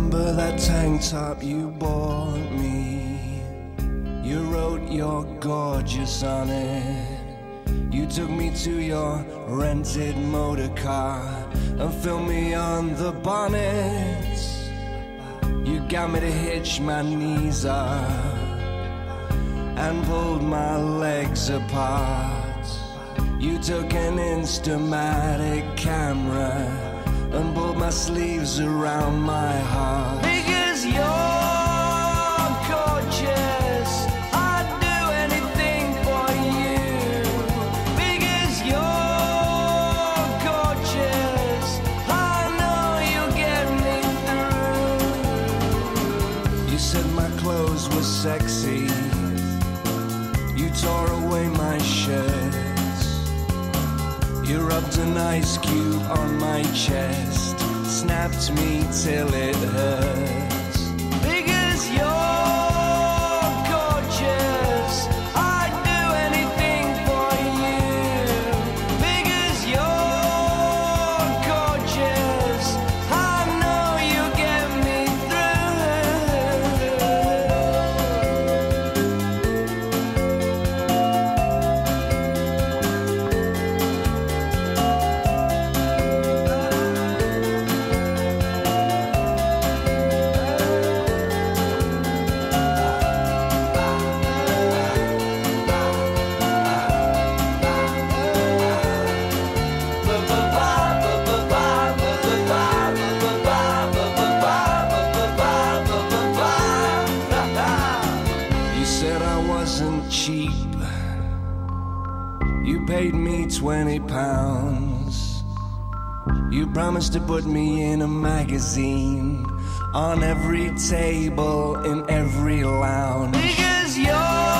Remember that tank top you bought me? You wrote you're gorgeous on it. You took me to your rented motor car and filmed me on the bonnet. You got me to hitch my knees up and pulled my legs apart. You took an Instamatic camera and pulled my sleeves around my heart. Because you're You rubbed an ice cube on my chest, snapped me till it hurts. Paid me 20 pounds. You promised to put me in a magazine on every table in every lounge. Because you're